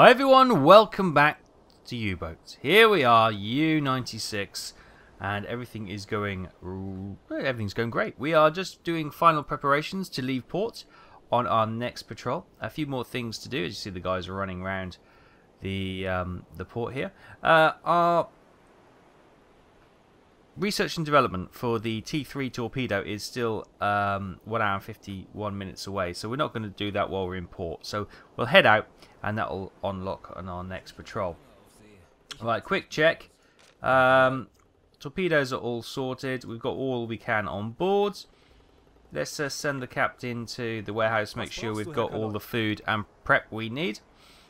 Hi everyone, welcome back to U-Boats. Here we are, U-96, and everything is going everything's going great. We are just doing final preparations to leave port on our next patrol. A few more things to do, as you see the guys are running around the um, the port here. Uh, our research and development for the T3 torpedo is still um, 1 hour and 51 minutes away, so we're not going to do that while we're in port. So we'll head out, and that will unlock on our next patrol. Right, quick check. Um, torpedoes are all sorted. We've got all we can on board. Let's uh, send the captain to the warehouse, make sure we've got all the food and prep we need.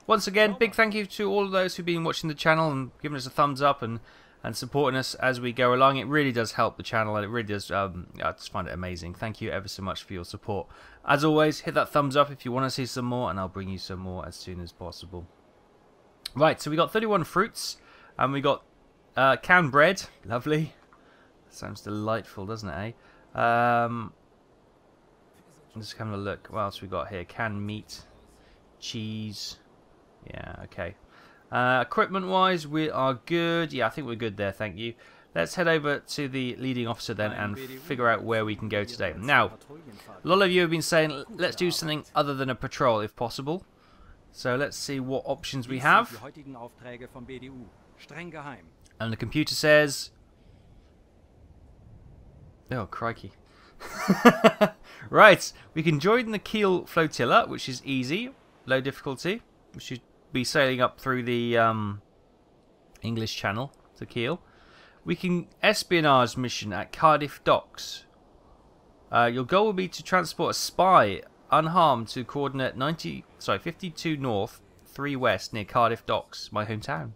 Once again, big thank you to all of those who've been watching the channel and giving us a thumbs up and and supporting us as we go along. It really does help the channel and it really does, um, I just find it amazing. Thank you ever so much for your support. As always, hit that thumbs up if you want to see some more and I'll bring you some more as soon as possible. Right, so we got 31 fruits and we got uh, canned bread. Lovely. Sounds delightful, doesn't it, eh? Um, just having a look. What else we got here? Canned meat, cheese. Yeah, okay. Uh, Equipment-wise, we are good. Yeah, I think we're good there, thank you. Let's head over to the leading officer then and figure out where we can go today. Now, a lot of you have been saying, let's do something other than a patrol if possible. So let's see what options we have. And the computer says... Oh, crikey. right, we can join the Kiel Flotilla, which is easy, low difficulty. We should be sailing up through the um, English Channel to Kiel. We can espionage mission at Cardiff Docks. Uh, your goal will be to transport a spy unharmed to coordinate 90, sorry, 52 north, 3 west near Cardiff Docks, my hometown.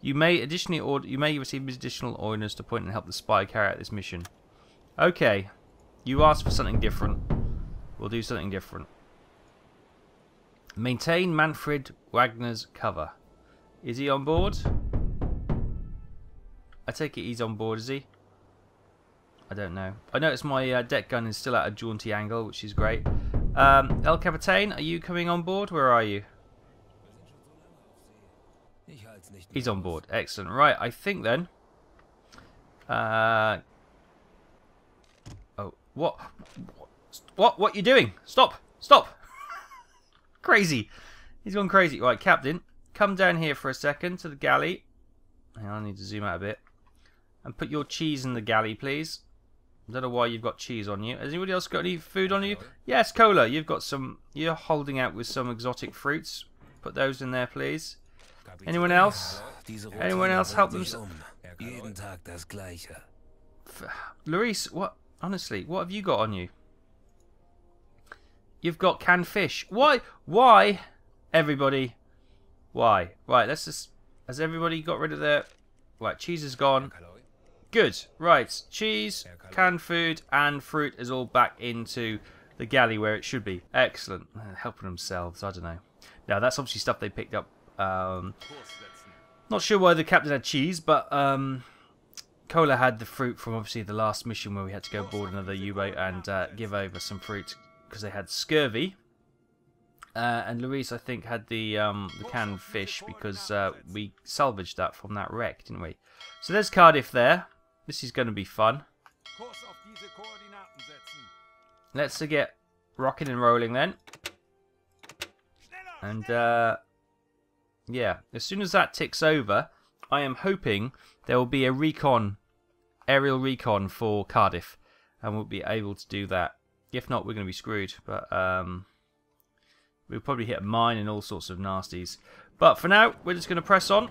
You may additionally order, you may receive additional orders to point and help the spy carry out this mission. Okay, you asked for something different. We'll do something different. Maintain Manfred Wagner's cover. Is he on board? I take it he's on board, is he? I don't know. I notice my uh, deck gun is still at a jaunty angle, which is great. Um, El Capitan, are you coming on board? Where are you? He's on board. Excellent. Right, I think then... Uh, oh, what? What? What you doing? Stop! Stop! crazy. He's gone crazy. Right, Captain, come down here for a second to the galley. Hang on, I need to zoom out a bit. And put your cheese in the galley, please. I don't know why you've got cheese on you. Has anybody else got any food on you? Yes, Cola. You've got some. You're holding out with some exotic fruits. Put those in there, please. Anyone else? Anyone else help them? Larice, what? Honestly, what have you got on you? You've got canned fish. Why? Why? Everybody. Why? Right, let's just... Has everybody got rid of their... Right, cheese is gone. Good. Right, cheese, canned food, and fruit is all back into the galley where it should be. Excellent. Helping themselves, I don't know. Now, that's obviously stuff they picked up. Um, not sure why the captain had cheese, but... Um, Cola had the fruit from obviously the last mission where we had to go board another U-boat and uh, give over some fruit because they had scurvy. Uh, and Louise, I think, had the um, the canned fish because uh, we salvaged that from that wreck, didn't we? So there's Cardiff there. This is going to be fun. Let's get rocking and rolling then. And uh, yeah, as soon as that ticks over, I am hoping there will be a recon, aerial recon for Cardiff, and we'll be able to do that. If not, we're going to be screwed. But um, we'll probably hit a mine and all sorts of nasties. But for now, we're just going to press on.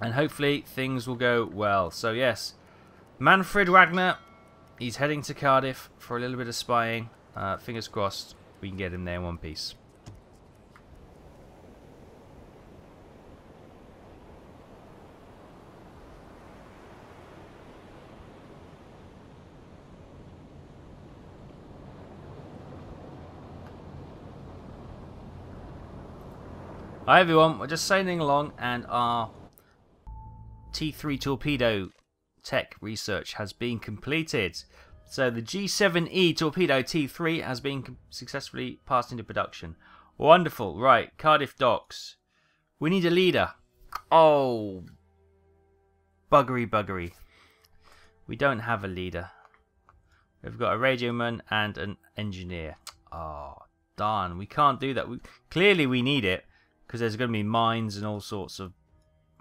And hopefully things will go well. So yes, Manfred Wagner, he's heading to Cardiff for a little bit of spying. Uh, fingers crossed we can get him there in one piece. Hi everyone, we're just sailing along and our T3 torpedo tech research has been completed. So the G7E torpedo T3 has been successfully passed into production. Wonderful. Right, Cardiff Docks. We need a leader. Oh, buggery, buggery. We don't have a leader. We've got a radioman and an engineer. Oh, darn. We can't do that. We, clearly, we need it because there's going to be mines and all sorts of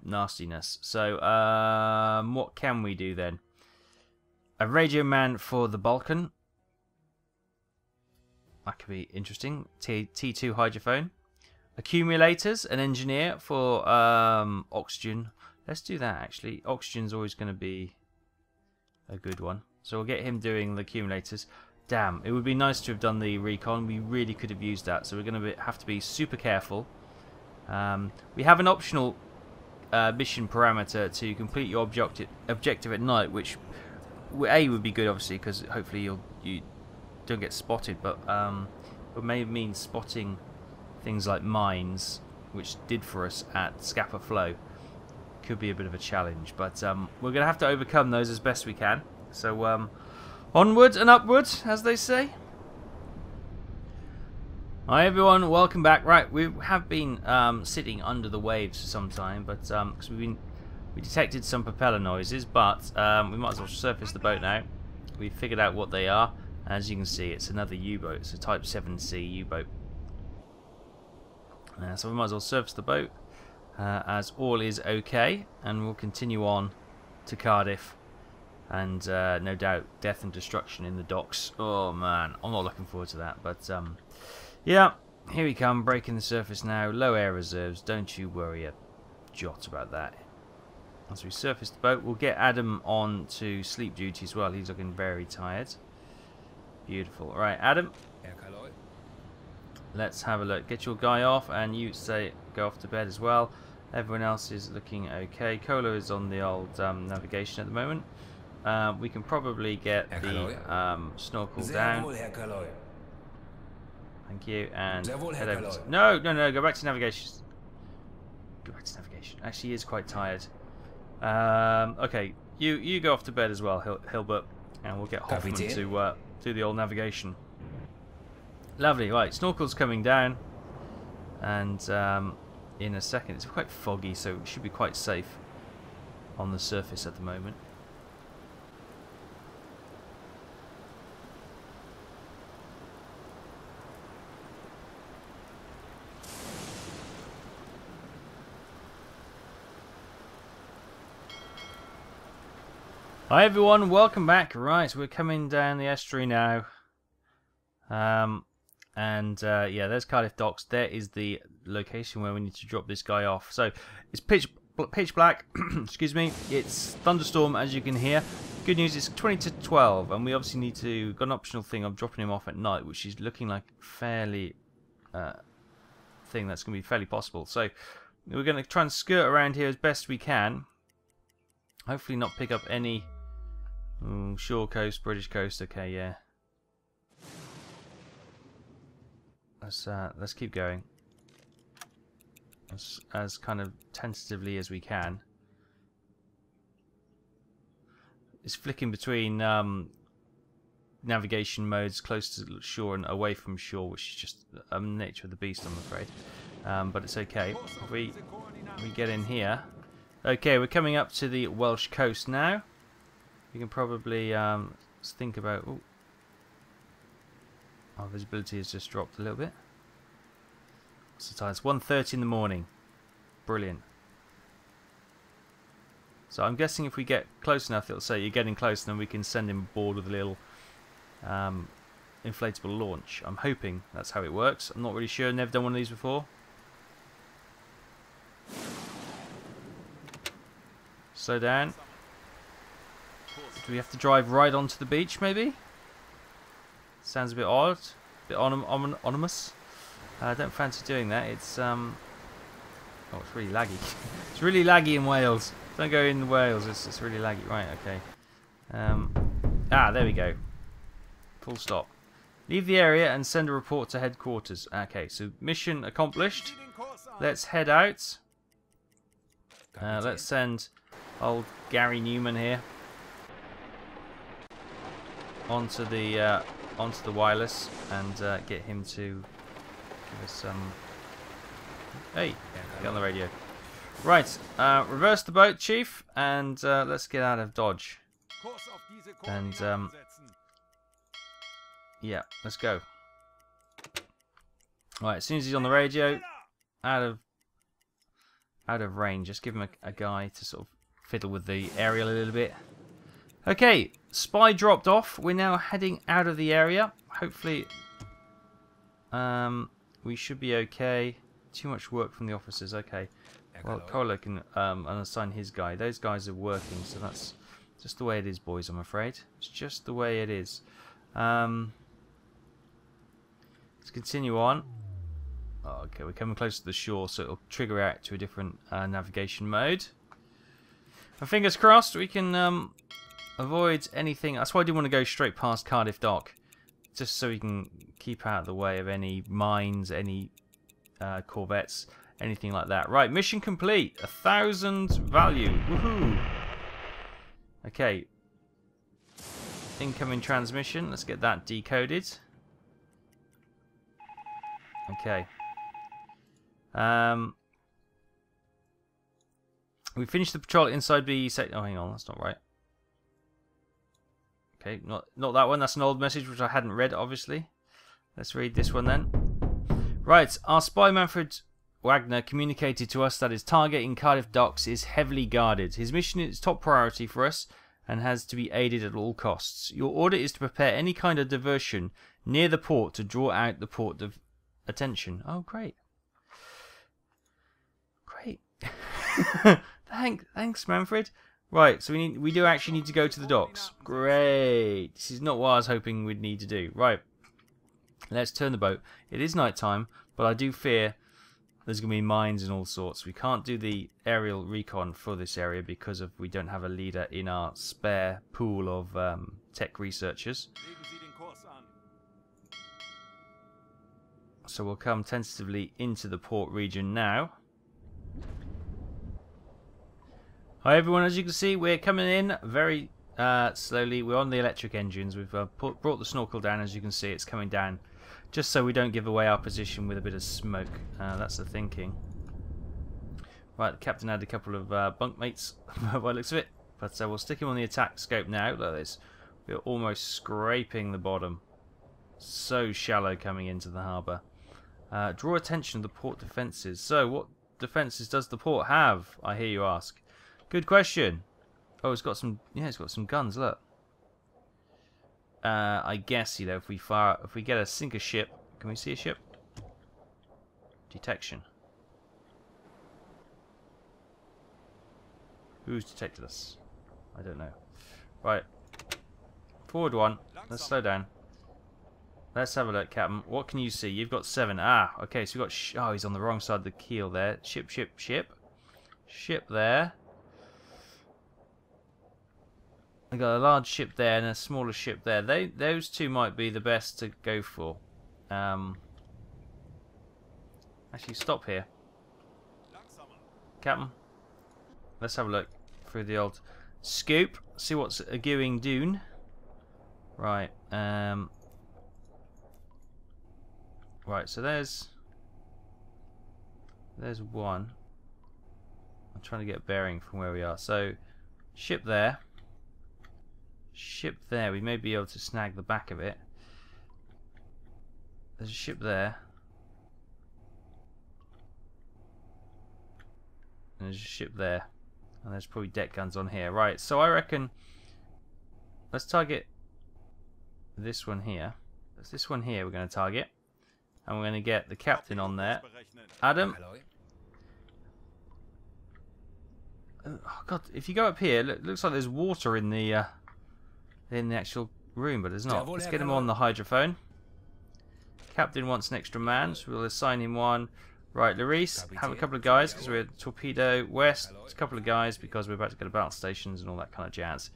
nastiness. So, um, what can we do then? A radio man for the Balkan. That could be interesting. T T2 hydrophone. Accumulators, an engineer for um, oxygen. Let's do that actually. Oxygen's always going to be a good one. So we'll get him doing the accumulators. Damn, it would be nice to have done the recon. We really could have used that. So we're going to have to be super careful. Um, we have an optional uh, mission parameter to complete your objective objective at night, which a would be good obviously because hopefully you'll you don't get spotted, but um, it may mean spotting things like mines, which did for us at Scapa Flow. Could be a bit of a challenge, but um, we're going to have to overcome those as best we can. So um, onwards and upwards, as they say. Hi everyone, welcome back. Right, we have been um, sitting under the waves for some time, but because um, we've been we detected some propeller noises, but um, we might as well surface the boat now. We've figured out what they are. As you can see, it's another U-boat. It's a Type 7C U-boat. Uh, so we might as well surface the boat uh, as all is okay, and we'll continue on to Cardiff, and uh, no doubt death and destruction in the docks. Oh man, I'm not looking forward to that, but um, yeah, here we come, breaking the surface now. Low air reserves, don't you worry a jot about that. As we surface the boat, we'll get Adam on to sleep duty as well. He's looking very tired. Beautiful. All right, Adam. Let's have a look. Get your guy off, and you say go off to bed as well. Everyone else is looking okay. Kola is on the old um, navigation at the moment. Uh, we can probably get the um, snorkel down. Thank you. And head over to, no, no, no. Go back to navigation. Go back to navigation. Actually, he is quite tired. Um, okay, you you go off to bed as well, Hil Hilbert, and we'll get Hoffman to uh, do the old navigation. Lovely. Right, snorkel's coming down, and um, in a second, it's quite foggy, so it should be quite safe on the surface at the moment. Hi everyone, welcome back. Right, we're coming down the estuary now. Um, and uh, yeah, there's Cardiff Docks. There is the location where we need to drop this guy off. So it's pitch pitch black. excuse me. It's thunderstorm, as you can hear. Good news, it's 20 to 12, and we obviously need to got an optional thing of dropping him off at night, which is looking like fairly uh, thing that's going to be fairly possible. So we're going to try and skirt around here as best we can. Hopefully not pick up any Mm, Shore Coast, British Coast. Okay, yeah. Let's uh, let's keep going as as kind of tentatively as we can. It's flicking between um, navigation modes close to shore and away from shore, which is just a um, nature of the beast, I'm afraid. Um, but it's okay. If we we get in here. Okay, we're coming up to the Welsh coast now. You can probably um, think about... Ooh, our visibility has just dropped a little bit. What's the time? It's 1.30 in the morning. Brilliant. So I'm guessing if we get close enough, it'll say you're getting close, and then we can send him aboard with a little um, inflatable launch. I'm hoping that's how it works. I'm not really sure. Never done one of these before. Slow down. Do we have to drive right onto the beach, maybe? Sounds a bit odd. A bit ominous. I uh, don't fancy doing that. It's, um... Oh, it's really laggy. it's really laggy in Wales. Don't go in Wales. It's, it's really laggy. Right, okay. Um, ah, there we go. Full stop. Leave the area and send a report to headquarters. Okay, so mission accomplished. Let's head out. Uh, let's send old Gary Newman here onto the uh, onto the wireless and uh, get him to give us some. Hey, get on the radio. Right, uh, reverse the boat, Chief, and uh, let's get out of Dodge. And, um, yeah, let's go. Right, as soon as he's on the radio, out of out of range, just give him a, a guy to sort of fiddle with the aerial a little bit. Okay, spy dropped off. We're now heading out of the area. Hopefully, um, we should be okay. Too much work from the officers. Okay. Well, Kohler can um, unassign his guy. Those guys are working, so that's just the way it is, boys, I'm afraid. It's just the way it is. Um, let's continue on. Oh, okay, we're coming close to the shore, so it'll trigger out to a different uh, navigation mode. And fingers crossed, we can um, avoid anything. That's why I didn't want to go straight past Cardiff Dock, just so we can keep out of the way of any mines, any uh, corvettes, anything like that. Right, mission complete. A thousand value. Woohoo! Okay. Incoming transmission. Let's get that decoded. Okay. Um, we finished the patrol inside the. Oh, hang on, that's not right. Okay, not not that one. That's an old message which I hadn't read, obviously. Let's read this one then. Right, our spy Manfred Wagner communicated to us that his target in Cardiff docks is heavily guarded. His mission is top priority for us and has to be aided at all costs. Your order is to prepare any kind of diversion near the port to draw out the port of attention. Oh, great. Great. Thank, thanks, Manfred. Right, so we need we do actually need to go to the docks. Great. This is not what I was hoping we'd need to do. Right. Let's turn the boat. It is night time, but I do fear there's going to be mines and all sorts. We can't do the aerial recon for this area because of we don't have a leader in our spare pool of um, tech researchers. So we'll come tentatively into the port region now. Hi everyone, as you can see we're coming in very uh, slowly. We're on the electric engines. We've uh, put, brought the snorkel down as you can see. It's coming down just so we don't give away our position with a bit of smoke. Uh, that's the thinking. Right, the captain had a couple of uh, bunkmates by the looks of it. But uh, we'll stick him on the attack scope now. Look at this. We're almost scraping the bottom. So shallow coming into the harbour. Uh, draw attention to the port defences. So, what defences does the port have, I hear you ask? Good question. Oh, it's got some, yeah, it's got some guns, look. Uh, I guess, you know, if we fire, if we get a sinker ship, can we see a ship? Detection. Who's detected us? I don't know. Right. Forward one. Let's slow down. Let's have a look, Captain. What can you see? You've got seven. Ah, okay, so we've got... oh, he's on the wrong side of the keel there. Ship, ship, ship. Ship there. I got a large ship there and a smaller ship there. They, those two might be the best to go for. Um, actually, stop here. Captain, let's have a look through the old scoop. See what's a going dune. Right. Um, Right, so there's there's one. I'm trying to get a bearing from where we are. So ship there. Ship there. We may be able to snag the back of it. There's a ship there. And there's a ship there. And there's probably deck guns on here. Right, so I reckon let's target this one here. That's this one here we're going to target. And we're going to get the captain on there. Adam. Oh God! If you go up here, it looks like there's water in the uh, in the actual room, but there's not. Let's get him on the hydrophone. Captain wants an extra man, so we'll assign him one. Right, Larice, have a couple of guys because we're torpedo west. A couple of guys because we're about to go to battle stations and all that kind of jazz.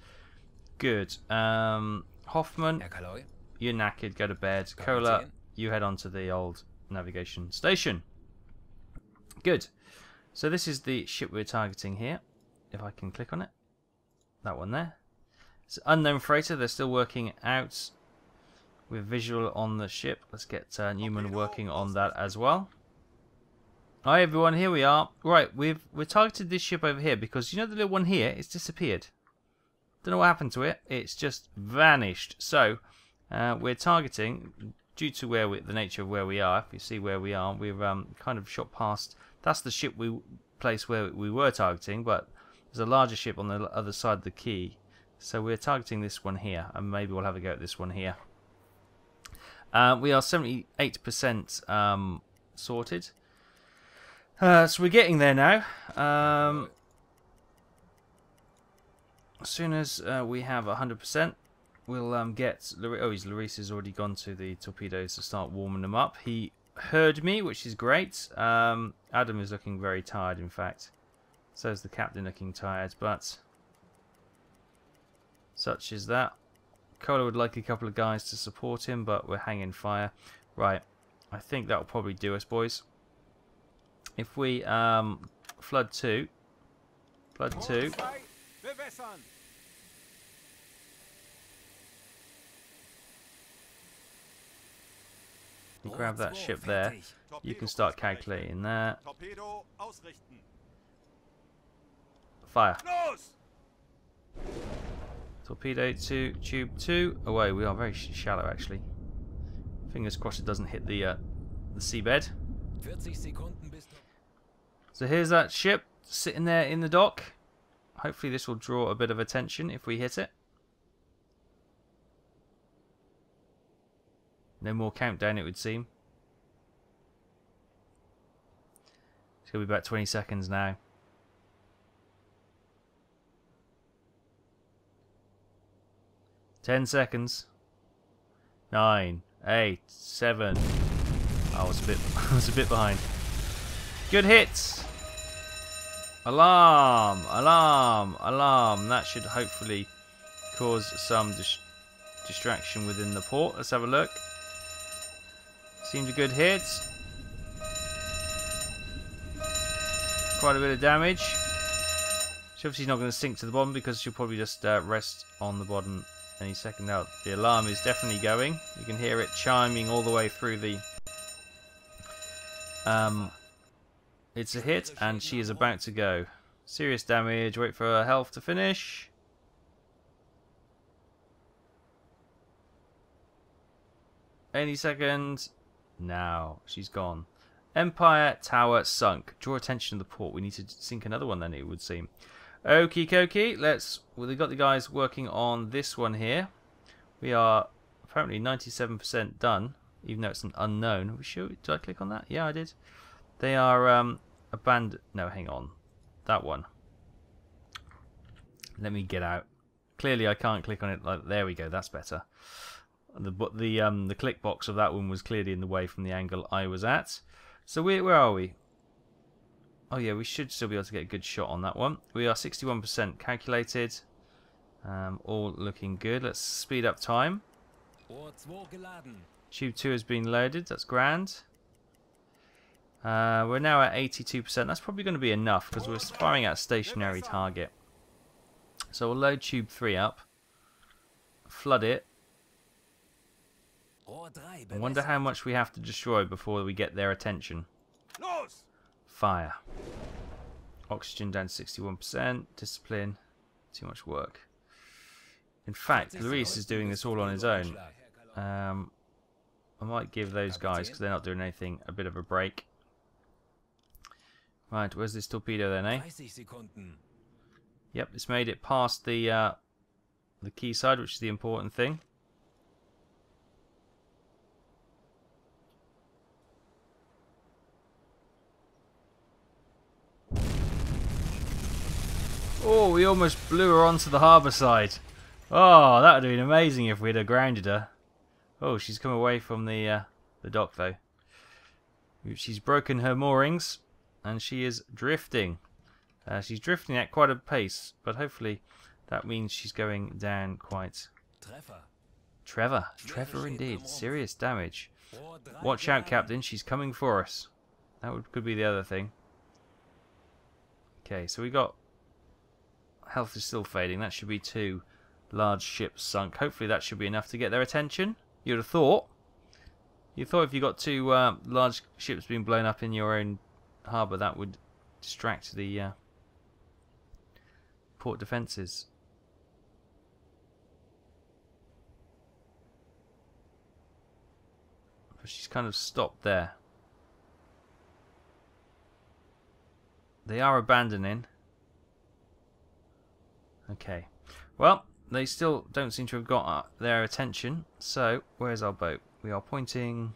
Good. Um, Hoffman, you're knackered. Go to bed. Kohler, you head on to the old navigation station. Good. So this is the ship we're targeting here. If I can click on it. That one there. It's unknown freighter. They're still working out with visual on the ship. Let's get uh, Newman working on that as well. Hi everyone, here we are. Right, we've we targeted this ship over here because you know the little one here, it's disappeared. Don't know what happened to it. It's just vanished. So uh, we're targeting due to where we, the nature of where we are. If you see where we are, we've um, kind of shot past. That's the ship we place where we were targeting, but there's a larger ship on the other side of the key. So we're targeting this one here, and maybe we'll have a go at this one here. Uh, we are 78% um, sorted. Uh, so we're getting there now. Um, as soon as uh, we have 100%, we'll um, get... Oh, he's, Larice has already gone to the torpedoes to start warming them up. He heard me, which is great. Um, Adam is looking very tired, in fact. So is the captain looking tired, but... Such as that. Kola would like a couple of guys to support him, but we're hanging fire. Right, I think that'll probably do us, boys. If we um, flood 2, flood 2, grab that ship there, you can start calculating that. Fire. Torpedo to tube 2. Away, we are very shallow actually. Fingers crossed it doesn't hit the uh, the seabed. So here's that ship sitting there in the dock. Hopefully this will draw a bit of attention if we hit it. No more countdown it would seem. It's going to be about 20 seconds now. Ten seconds. Nine, eight, seven. I was a bit, I was a bit behind. Good hits. Alarm! Alarm! Alarm! That should hopefully cause some dis distraction within the port. Let's have a look. Seems a good hit. Quite a bit of damage. She obviously not going to sink to the bottom because she'll probably just uh, rest on the bottom any second now. The alarm is definitely going. You can hear it chiming all the way through the um, it's a hit, and she is about to go. Serious damage. Wait for her health to finish. Any second. Now. She's gone. Empire Tower sunk. Draw attention to the port. We need to sink another one then, it would seem. Okie dokie. Let's... Well, we've got the guys working on this one here. We are apparently 97% done, even though it's an unknown. we Sure, did I click on that? Yeah, I did. They are um, Abandon. No, hang on. That one. Let me get out. Clearly, I can't click on it. Like there we go. That's better. The the um the click box of that one was clearly in the way from the angle I was at. So we where are we? Oh yeah, we should still be able to get a good shot on that one. We are 61% calculated. Um, all looking good. Let's speed up time. Tube 2 has been loaded. That's grand. Uh, we're now at 82%. That's probably going to be enough because we're firing at a stationary target. So we'll load tube 3 up. Flood it. I wonder how much we have to destroy before we get their attention. Fire. Oxygen down to 61%. Discipline. Too much work. In fact, Luis is doing this all on his own. Um, I might give those guys, because they're not doing anything, a bit of a break. Right, where's this torpedo then, eh? Yep, it's made it past the uh, the quayside, which is the important thing. Oh, we almost blew her onto the harbour side. Oh, that would have been amazing if we'd have grounded her. Oh, she's come away from the uh, the dock though. She's broken her moorings and she is drifting. Uh, she's drifting at quite a pace, but hopefully that means she's going down quite. Trevor. Trevor. Trevor indeed. Serious damage. Watch out, Captain. She's coming for us. That would, could be the other thing. Okay, so we got... Health is still fading. That should be two large ships sunk. Hopefully that should be enough to get their attention. You'd have thought. You thought if you got two uh, large ships being blown up in your own harbour, that would distract the uh, port defences. But she's kind of stopped there. They are abandoning. Okay. Well, they still don't seem to have got uh, their attention. So, where's our boat? We are pointing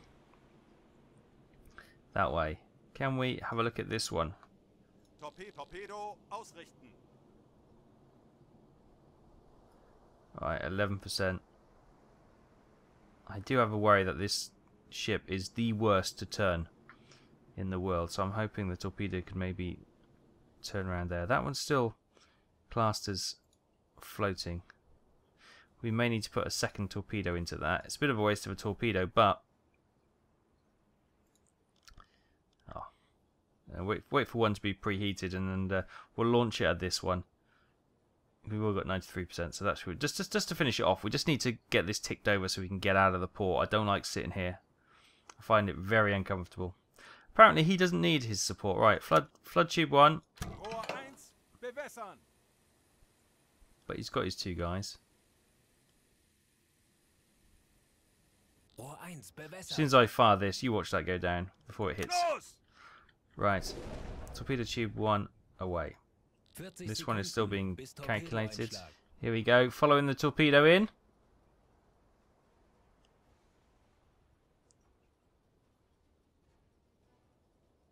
that way. Can we have a look at this one? Torpedo ausrichten. Alright, 11%. I do have a worry that this ship is the worst to turn in the world, so I'm hoping the torpedo could maybe turn around there. That one's still classed as floating. We may need to put a second torpedo into that. It's a bit of a waste of a torpedo, but oh, uh, wait, wait for one to be preheated, and then uh, we'll launch it at this one. We've all got 93%, so that's. Just, just, just to finish it off, we just need to get this ticked over so we can get out of the port. I don't like sitting here. I find it very uncomfortable. Apparently he doesn't need his support. Right, flood, flood tube one. Rohr 1, bewässern. But he's got his two guys. As soon as I fire this, you watch that go down before it hits. Right. Torpedo tube one away. This one is still being calculated. Here we go. Following the torpedo in.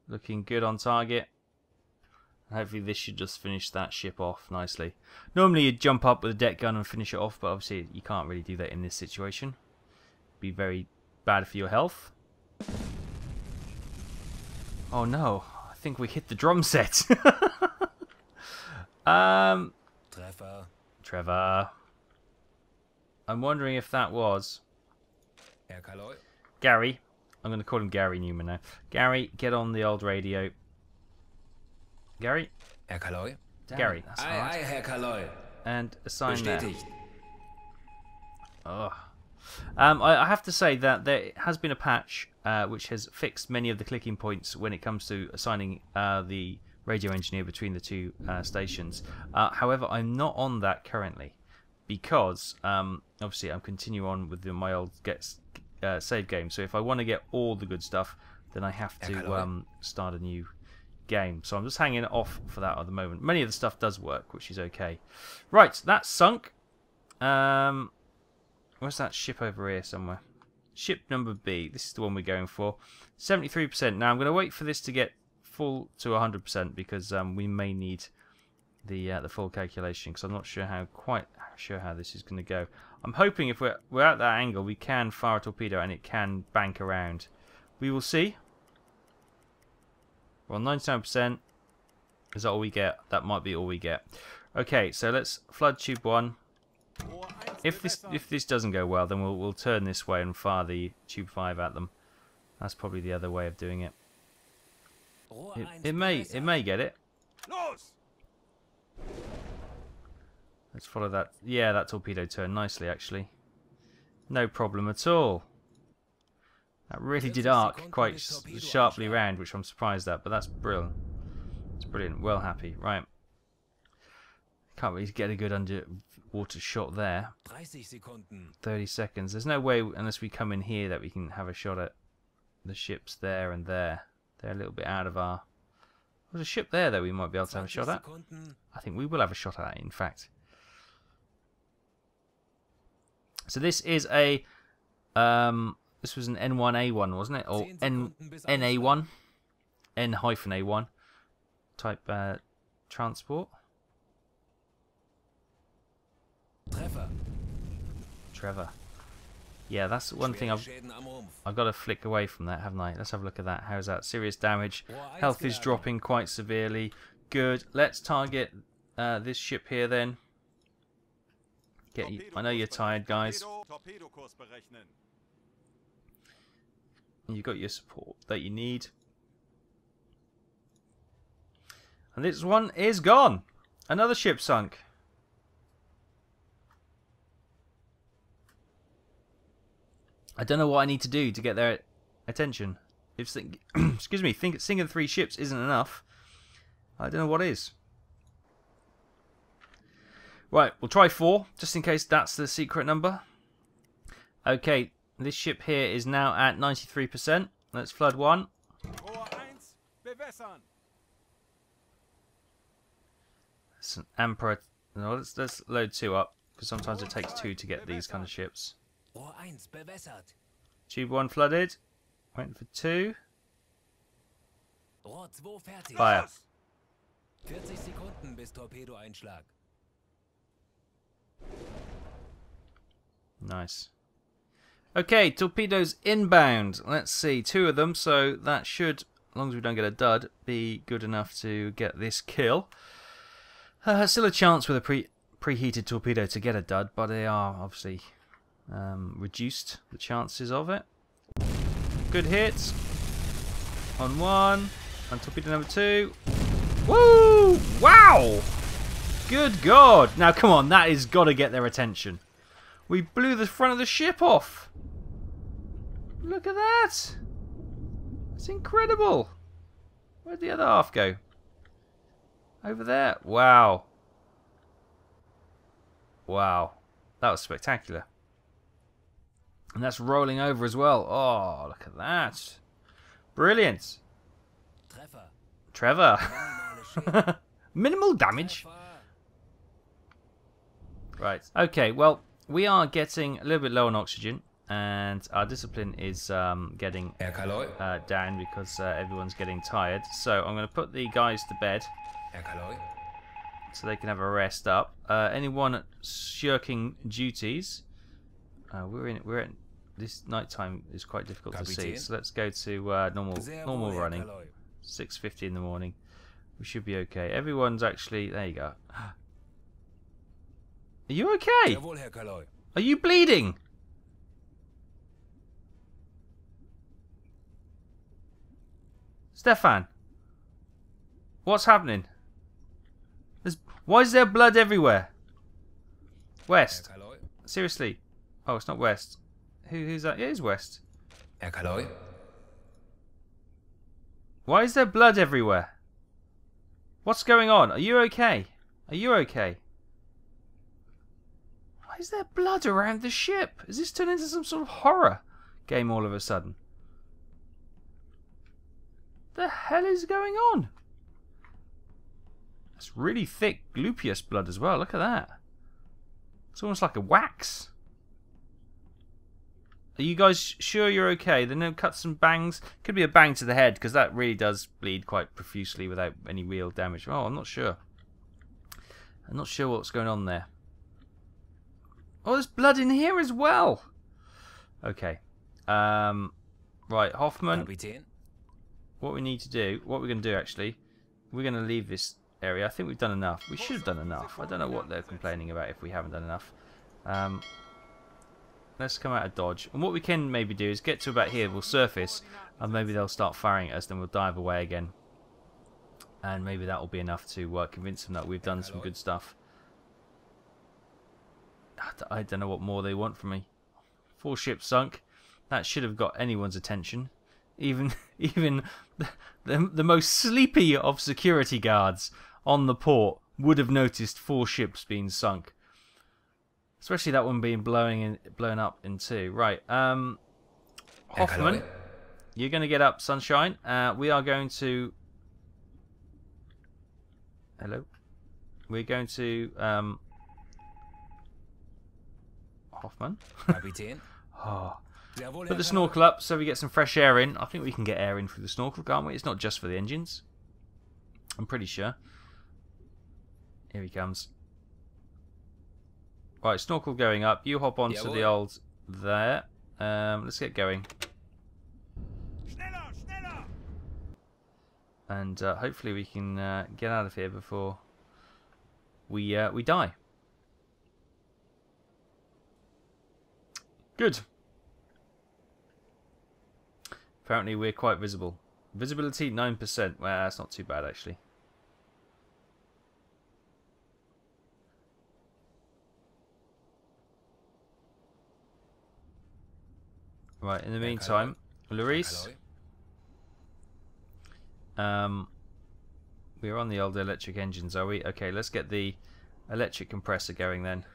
Looking good on target. Hopefully this should just finish that ship off nicely. Normally you'd jump up with a deck gun and finish it off, but obviously you can't really do that in this situation. Be very bad for your health. Oh no, I think we hit the drum set. um, Trevor. Trevor. I'm wondering if that was Gary. I'm going to call him Gary Newman now. Gary, get on the old radio. Gary? Herr Kaleu. Gary, that's Ei, hard. ei, Herr Kaleu. And assign there. Bestätigt. Ugh. Um, I, I have to say that there has been a patch uh, which has fixed many of the clicking points when it comes to assigning uh, the radio engineer between the two uh, stations. Uh, however, I'm not on that currently because um, obviously I'm continuing on with the, my old get uh, save game. So if I want to get all the good stuff, then I have to um, start a new game. So I'm just hanging off for that at the moment. Many of the stuff does work, which is okay. Right, that's sunk. Um, Where's that ship over here somewhere? Ship number B. This is the one we're going for. 73%. Now I'm going to wait for this to get full to 100% because um, we may need the uh, the full calculation because I'm not sure how quite sure how this is going to go. I'm hoping if we're we're at that angle we can fire a torpedo and it can bank around. We will see. Well, 99%. Is that all we get? That might be all we get. Okay, so let's flood tube one. If this if this doesn't go well, then we'll we'll turn this way and fire the tube five at them. That's probably the other way of doing it. It, it may it may get it. Let's follow that. Yeah, that torpedo turned nicely actually. No problem at all. That really did arc quite bis s- Torpedo sharply round, which I'm surprised at. But that's brilliant. It's brilliant. Well happy. Right. Can't really get a good underwater shot there. 30 seconds. There's no way, unless we come in here, that we can have a shot at the ships there and there. They're a little bit out of our... There's a ship there that we might be able to have a shot at. I think we will have a shot at it, in fact. So this is a... Um, this was an N1A1, wasn't it? Or N NA1? N hyphen A1 type uh, transport. Treffer. Trevor. Yeah, that's one thing I've Schäden am Rumpf. I've got to flick away from that, haven't I? Let's have a look at that. How's that? Serious damage. Health is dropping quite severely. Good. Let's target uh, this ship here then. Get you. I know you're tired, guys. Berechnen. You've got your support that you need. And this one is gone. Another ship sunk. I don't know what I need to do to get their attention. if excuse me, think sinking three ships isn't enough, I don't know what is. Right, we'll try four, just in case that's the secret number. Okay, this ship here is now at 93%. Let's flood one. Rohr 1, bewässern. It's an Emperor. No, let's, let's load two up, because sometimes it takes two to get these kind of ships. Rohr 1 bewässert. Tube one flooded. Waiting for two. Rohr 2 fertig. Fire. 40 Sekunden bis Torpedoeinschlag. Nice. Okay, torpedoes inbound. Let's see, two of them, so that should, as long as we don't get a dud, be good enough to get this kill. Uh, still a chance with a pre preheated torpedo to get a dud, but they are obviously um, reduced the chances of it. Good hits on one, and torpedo number two. Woo! Wow! Good God! Now come on, that has got to get their attention. We blew the front of the ship off. Look at that. It's incredible. Where'd the other half go? Over there. Wow. Wow. That was spectacular. And that's rolling over as well. Oh, look at that. Brilliant. Treffer. Trevor. Minimal damage. Right. Okay, well, we are getting a little bit low on oxygen. And our discipline is um, getting uh, down because uh, everyone's getting tired. So I'm going to put the guys to bed so they can have a rest up. Uh, anyone shirking duties? Uh, we're in. We're in. This nighttime is quite difficult to see. So let's go to uh, normal normal running. 6:50 in the morning. We should be okay. Everyone's actually. There you go. Are you okay? Sehr wohl, Herr Kaleu. Are you bleeding? Stefan, what's happening? There's, why is there blood everywhere? West, seriously. Oh, it's not West. Who, who's that? It is West. Why is there blood everywhere? What's going on? Are you okay? Are you okay? Is there blood around the ship? Has this turned into some sort of horror game all of a sudden? The hell is going on? That's really thick glupeous blood as well. Look at that. It's almost like a wax. Are you guys sure you're okay? Are no cuts and bangs. Could be a bang to the head because that really does bleed quite profusely without any real damage. Oh, I'm not sure. I'm not sure what's going on there. Oh, there's blood in here as well. Okay. Um, right, Hoffman. Kapitän. What we need to do, what we're going to do actually, we're going to leave this area. I think we've done enough. We should have done enough. I don't know what they're complaining about if we haven't done enough. Um, let's come out of dodge. And what we can maybe do is get to about here. We'll surface, and maybe they'll start firing at us. Then we'll dive away again, and maybe that will be enough to uh, convince them that we've done some good stuff. I don't know what more they want from me. Four ships sunk. That should have got anyone's attention. Even even the, the, the most sleepy of security guards on the port would have noticed four ships being sunk. Especially that one being blowing in, blown up in two. Right. Um, Hoffman, you're going to get up, sunshine. Uh, we are going to. Hello. We're going to um, Hoffman. Kapitän. Oh. Sehr wohl, Put the snorkel up so we get some fresh air in. I think we can get air in through the snorkel, can't we? It's not just for the engines. I'm pretty sure. Here he comes. Right, snorkel going up. You hop onto the old there. Um, let's get going. Schneller, schneller! And uh, hopefully we can uh, get out of here before we uh, we die. Good. Apparently we're quite visible. Visibility 9%. Well, that's not too bad actually. Right, in the meantime, Herr Larice, Um, we're on the old electric engines, are we? Okay, let's get the electric compressor going then.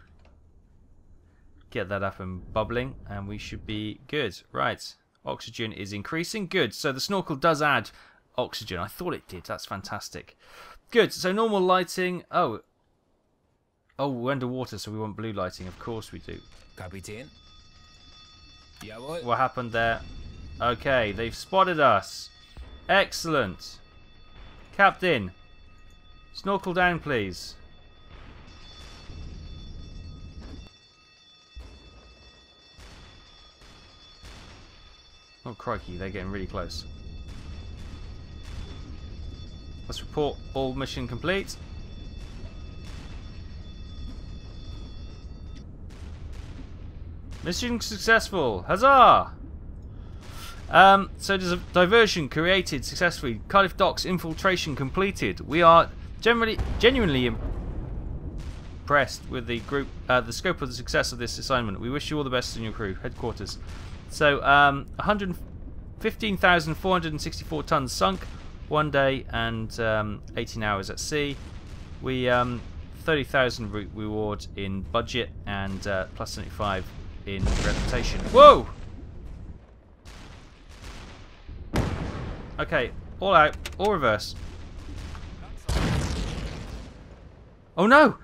Get that up and bubbling, and we should be good. Right, oxygen is increasing. Good. So the snorkel does add oxygen. I thought it did. That's fantastic. Good. So normal lighting. Oh. Oh, we're underwater, so we want blue lighting. Of course we do. Kapitän. Jawohl. What happened there? Okay, they've spotted us. Excellent. Captain, snorkel down, please. Oh, crikey, they're getting really close. Let's report all mission complete. Mission successful! Huzzah! Um, so there's a diversion created successfully. Cardiff Docks infiltration completed. We are generally, genuinely impressed with the group, uh, the scope of the success of this assignment. We wish you all the best in your crew. Headquarters. So, um, 115,464 tons sunk, one day and um, 18 hours at sea. We um, 30,000 re reward in budget and uh, plus 75 in reputation. Whoa! Okay, all out, all reverse. Oh no!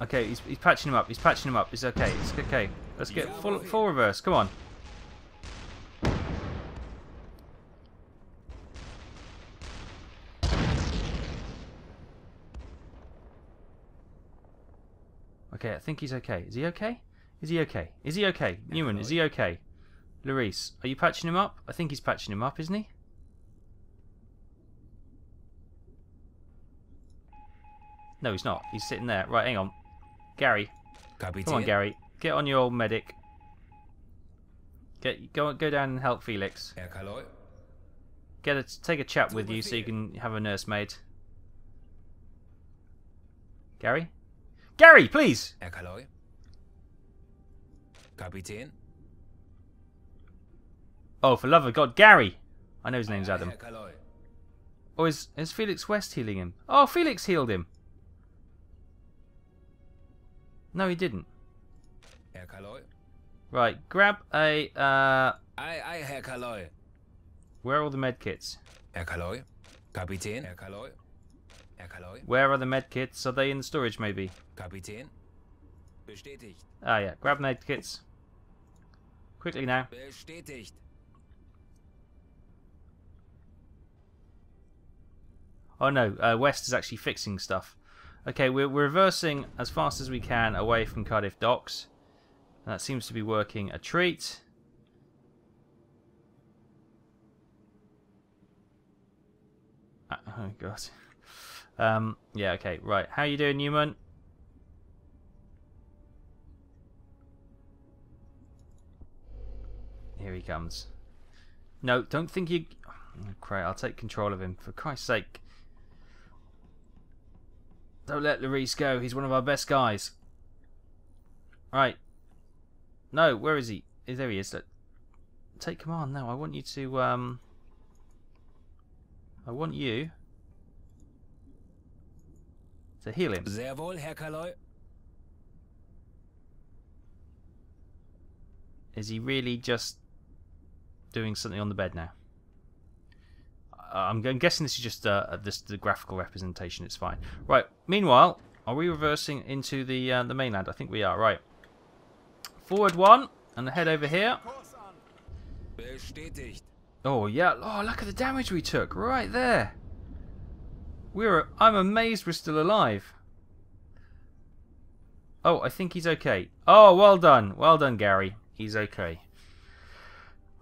Okay, he's, he's patching him up. He's patching him up. It's okay. It's okay. Let's get full full reverse. Come on. Okay, I think he's okay. Is he okay? Is he okay? Is he okay? Newman, is he okay? Larice, are you patching him up? I think he's patching him up, isn't he? No, he's not. He's sitting there. Right, hang on. Gary, Kapitän. Come on, Gary. Get on your old medic. Get go go down and help Felix. Get a take a chat with you so you can have a nursemaid. Gary, Gary, please. Kapitän. Oh, for love of God, Gary. I know his name's Adam. Kaleu. Oh, is is Felix West healing him? Oh, Felix healed him. No, he didn't. Herr Kaleu. Right, grab a. Uh, Ei, ei, Herr Kaleu. where are all the med kits? Herr Kaleu. Kapitän. Herr Kaleu. Herr Kaleu. Where are the med kits? Are they in the storage, maybe? Kapitän. Bestätigt. Ah, yeah. Grab med kits. Quickly now. Bestätigt. Oh no, uh, West is actually fixing stuff. Okay, we're, we're reversing as fast as we can away from Cardiff Docks. That seems to be working a treat. Uh, Oh god. Um, yeah, okay, right. How you doing, Newman? Here he comes. No, don't think you... Oh, great, I'll take control of him. For Christ's sake. Don't let Larice go. He's one of our best guys. Right. No, where is he? Eh, There he is. Look. Take command now. I want you to, um... I want you to heal him. Sehr wohl, Herr Kaleu. Is he really just doing something on the bed now? Uh, I'm, I'm guessing this is just uh, this the graphical representation. It's fine. Right. Meanwhile, are we reversing into the uh, the mainland? I think we are. Right. Forward one and head over here. Oh yeah. Oh look at the damage we took right there. We're. I'm amazed we're still alive. Oh, I think he's okay. Oh, well done. Well done, Gary. He's okay.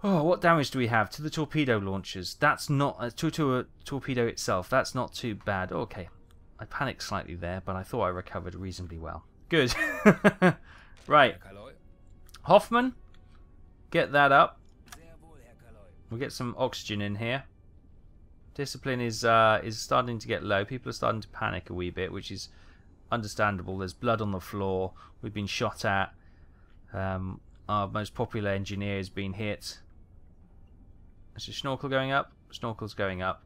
Oh, what damage do we have to the torpedo launchers? That's not uh, to to a torpedo itself. That's not too bad. Okay, I panicked slightly there, but I thought I recovered reasonably well. Good. right, Hoffman, get that up. We'll get some oxygen in here. Discipline is uh, is starting to get low. People are starting to panic a wee bit, which is understandable. There's blood on the floor. We've been shot at. Um, our most popular engineer has been hit. Is the snorkel going up? Snorkel's going up.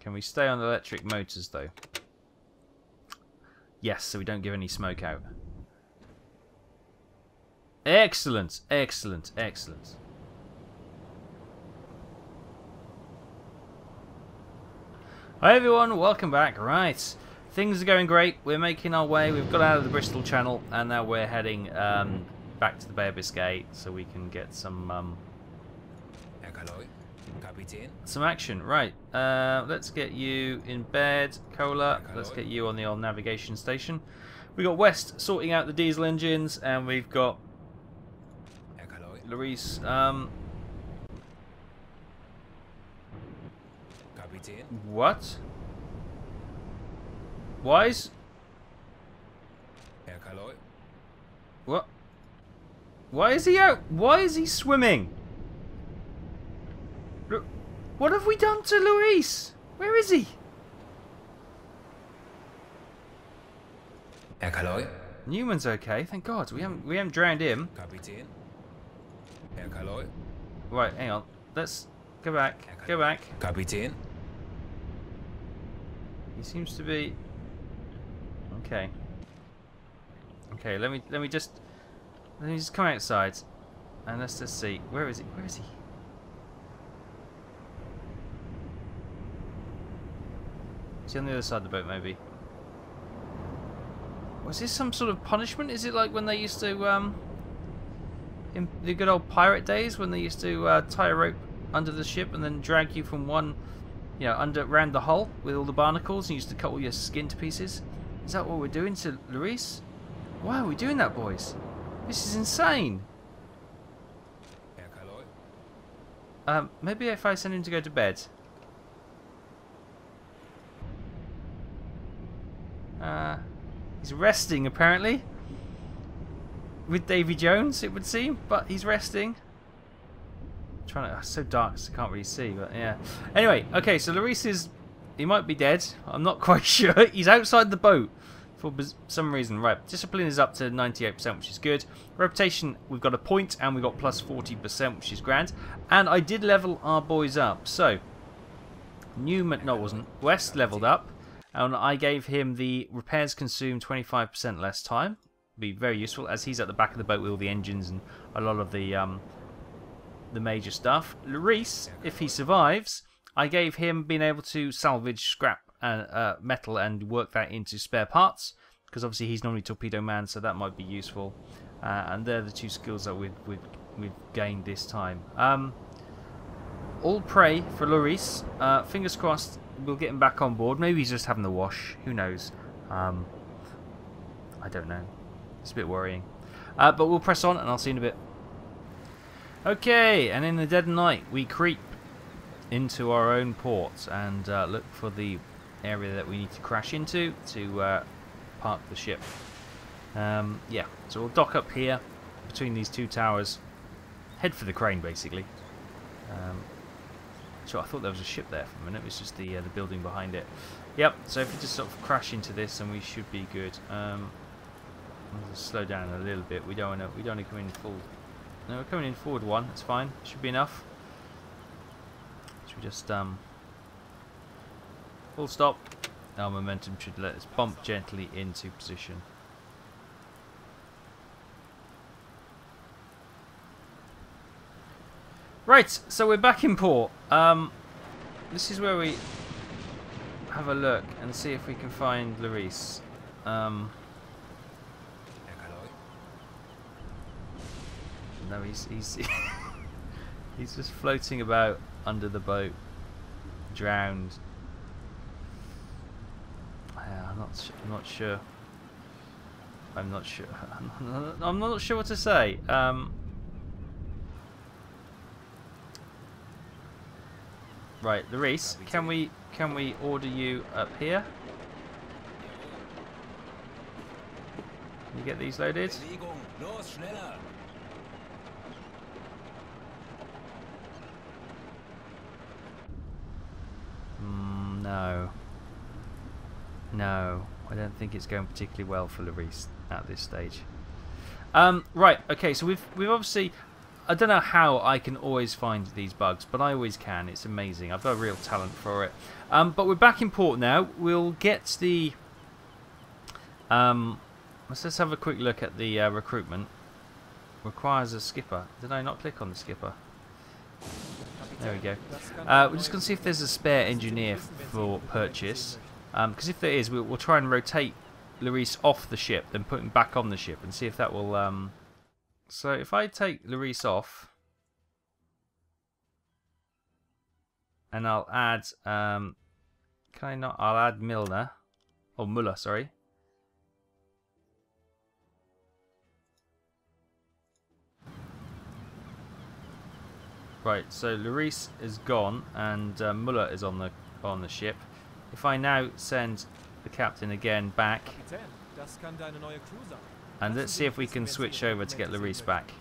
Can we stay on electric motors though? Yes, so we don't give any smoke out. Excellent, excellent, excellent. Hi everyone, welcome back. Right, things are going great. We're making our way. We've got out of the Bristol Channel and now we're heading um, back to the Bay of Biscay so we can get some um, Herr Kaleu. Kapitän. some action. Right, uh, let's get you in bed, Cola. Let's get you on the old navigation station. We got West sorting out the diesel engines, and we've got Larice. Um, what? Why is what? Why is he out? Why is he swimming? Look, what have we done to Luis? Where is he? Herr. Newman's okay, thank God. We haven't we haven't drowned him. Kapitän. Herr Kaleu. Right, hang on. Let's go back. Go back. Kapitän. He seems to be okay. Okay, let me let me just let me just come outside and let's just see. Where is he? Where is he? Is he on the other side of the boat, maybe? Was this some sort of punishment? Is it like when they used to, um, in the good old pirate days, when they used to uh, tie a rope under the ship and then drag you from one you know, under around the hull with all the barnacles and used to cut all your skin to pieces. Is that what we're doing to Luis? Why are we doing that, boys? This is insane. Um, maybe if I send him to go to bed. Uh, he's resting apparently. With Davy Jones, it would seem, but he's resting. trying to, it's so dark, so I can't really see, but yeah. Anyway, okay, so Larice is, he might be dead. I'm not quite sure. He's outside the boat for some reason. Right, discipline is up to 98%, which is good. Reputation, we've got a point, and we've got plus 40%, which is grand. And I did level our boys up. So, Newman, no, it wasn't. West leveled up, and I gave him the repairs consume 25% less time. Be very useful as he's at the back of the boat with all the engines and a lot of the um, the major stuff. Larice, if he survives, I gave him being able to salvage scrap and uh, metal and work that into spare parts because obviously he's normally torpedo man, so that might be useful. Uh, and they're the two skills that we've, we've, we've gained this time. Um, all pray for Loris Uh, fingers crossed we'll get him back on board. Maybe he's just having the wash. Who knows? Um, I don't know. It's a bit worrying. Uh, but we'll press on and I'll see you in a bit. Okay, and in the dead of night we creep into our own port and uh, look for the area that we need to crash into to uh, park the ship. Um, yeah, so we'll dock up here between these two towers. Head for the crane, basically. Um, so I thought there was a ship there for a minute. It was just the uh, the building behind it. Yep. So if we just sort of crash into this, then we should be good. Um, slow down a little bit. We don't want to. We don't want to come in full. No, we're coming in forward one. That's fine. Should be enough. Should we just um. Full stop. Our momentum should let us bump gently into position. Right, so we're back in port. Um, this is where we have a look and see if we can find Larice. Um, no, he's he's he's just floating about under the boat, drowned. Yeah, I'm not. I'm not sure. I'm not sure. I'm not sure what to say. Um, right, Larice, can we can we order you up here? Can you get these loaded? Bewegung. Los, schneller. Mm, no. No. I don't think it's going particularly well for Larice at this stage. Um, right, okay, so we've we've obviously I don't know how I can always find these bugs, but I always can. It's amazing. I've got a real talent for it. Um, but we're back in port now. We'll get the. Um, let's just have a quick look at the uh, recruitment. Requires a skipper. Did I not click on the skipper? There we go. Uh, we're just going to see if there's a spare engineer for purchase. Because um, if there is, we'll, we'll, try and rotate Larice off the ship, then put him back on the ship, and see if that will. Um... So if I take Larice off, and I'll add. Um, can I not? I'll add Milner, or Muller, sorry. Right, so Larice is gone and uh, Muller is on the on the ship. If I now send the captain again back, and let's see if we can switch over to get Larice back.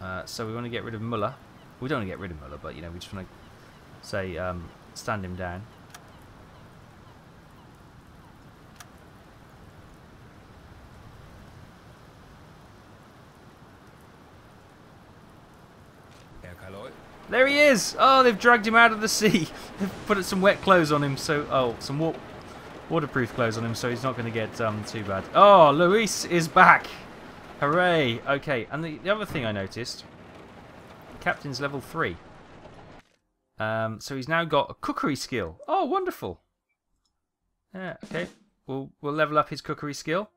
Uh, so we want to get rid of Muller. We don't want to get rid of Muller, but you know we just want to say um, stand him down. There he is! Oh, they've dragged him out of the sea. they've put some wet clothes on him, so... Oh, some wa waterproof clothes on him, so he's not going to get um, too bad. Oh, Luis is back! Hooray! Okay, and the, the other thing I noticed... Captain's level 3. Um, so he's now got a cookery skill. Oh, wonderful! Yeah, okay. We'll, we'll level up his cookery skill.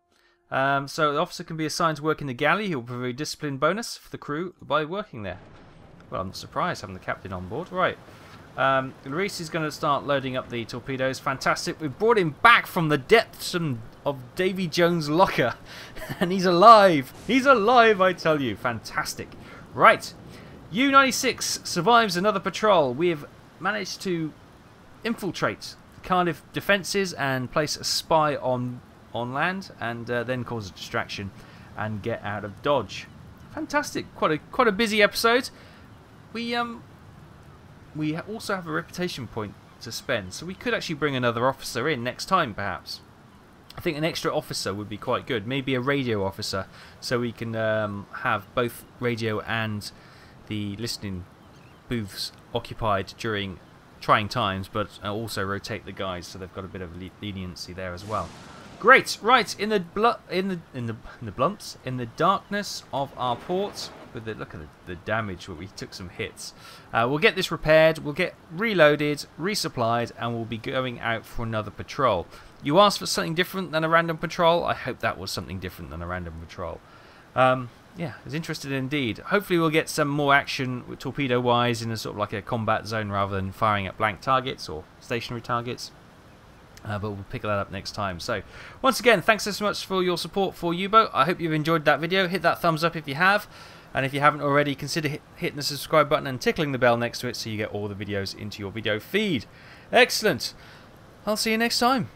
Um, so the officer can be assigned to work in the galley. He will provide a discipline bonus for the crew by working there. Well, I'm not surprised having the captain on board. Right. Um, Reese is going to start loading up the torpedoes. Fantastic. We've brought him back from the depths of Davy Jones' locker. and he's alive. He's alive, I tell you. Fantastic. Right. U-96 survives another patrol. We have managed to infiltrate Cardiff defences and place a spy on on land and uh, then cause a distraction and get out of dodge. Fantastic. Quite a quite a busy episode. We um we also have a reputation point to spend, so we could actually bring another officer in next time, perhaps. I think an extra officer would be quite good. Maybe a radio officer, so we can um, have both radio and the listening booths occupied during trying times, but also rotate the guys so they've got a bit of leniency there as well. Great, right in the in the in the in the blunts in the darkness of our port the look at the, the damage we took some hits. Uh, we'll get this repaired, we'll get reloaded, resupplied, and we'll be going out for another patrol. You asked for something different than a random patrol. I hope that was something different than a random patrol. Um, yeah, I was interested indeed. Hopefully we'll get some more action torpedo-wise in a sort of like a combat zone rather than firing at blank targets or stationary targets. Uh, but we'll pick that up next time. So, once again, thanks so much for your support for U-Boat. I hope you've enjoyed that video. Hit that thumbs up if you have. And if you haven't already, consider hit, hitting the subscribe button and tickling the bell next to it so you get all the videos into your video feed. Excellent. I'll see you next time.